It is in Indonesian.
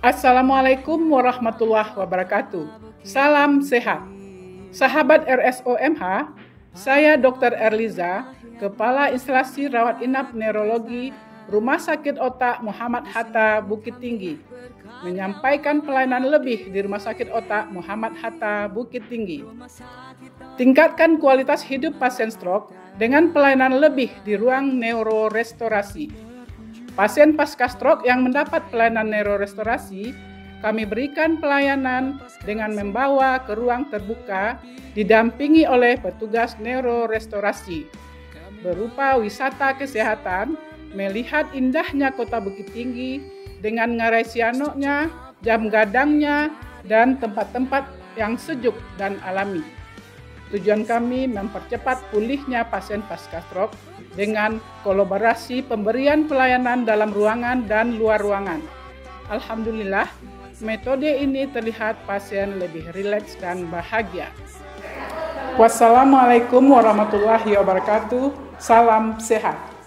Assalamualaikum warahmatullahi wabarakatuh. Salam sehat. Sahabat RSOMH, saya Dr. Erliza, Kepala Instalasi Rawat Inap Neurologi Rumah Sakit Otak Muhammad Hatta Bukit Tinggi, menyampaikan pelayanan lebih di Rumah Sakit Otak Muhammad Hatta Bukit Tinggi. Tingkatkan kualitas hidup pasien stroke dengan pelayanan lebih di ruang neurorestorasi. Pasien pasca stroke yang mendapat pelayanan neurorestorasi, kami berikan pelayanan dengan membawa ke ruang terbuka didampingi oleh petugas neurorestorasi berupa wisata kesehatan melihat indahnya kota Bukit Tinggi dengan ngarai sianoknya, jam gadangnya, dan tempat-tempat yang sejuk dan alami. Tujuan kami mempercepat pulihnya pasien pasca stroke dengan kolaborasi pemberian pelayanan dalam ruangan dan luar ruangan. Alhamdulillah, metode ini terlihat pasien lebih rileks dan bahagia. Wassalamualaikum warahmatullahi wabarakatuh. Salam sehat.